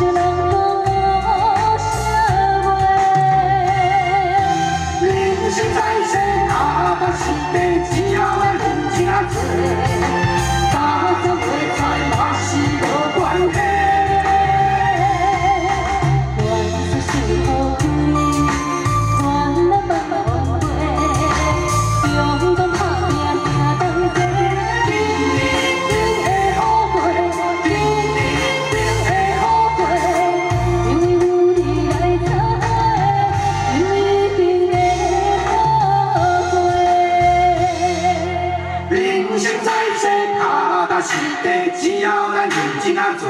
人。生在世，哪捌是地，只要咱认真做，脚踏实地，只要咱认真啊做，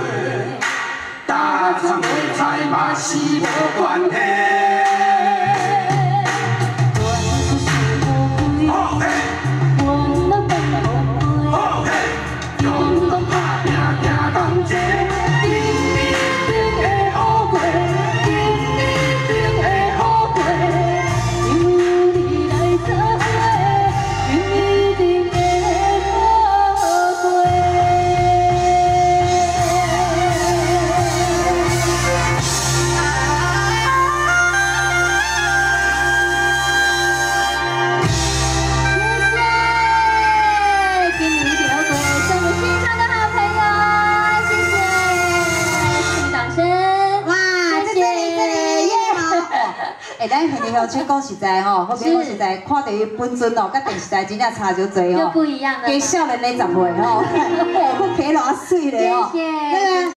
打算袂知嘛是无关系。哎，咱现在乡亲讲实在吼，我讲实在，看到伊本尊哦，甲电视台真正差就多又吼。不一样了，加少年的十岁吼，哦，佮起偌水咧哦，谢谢对啊。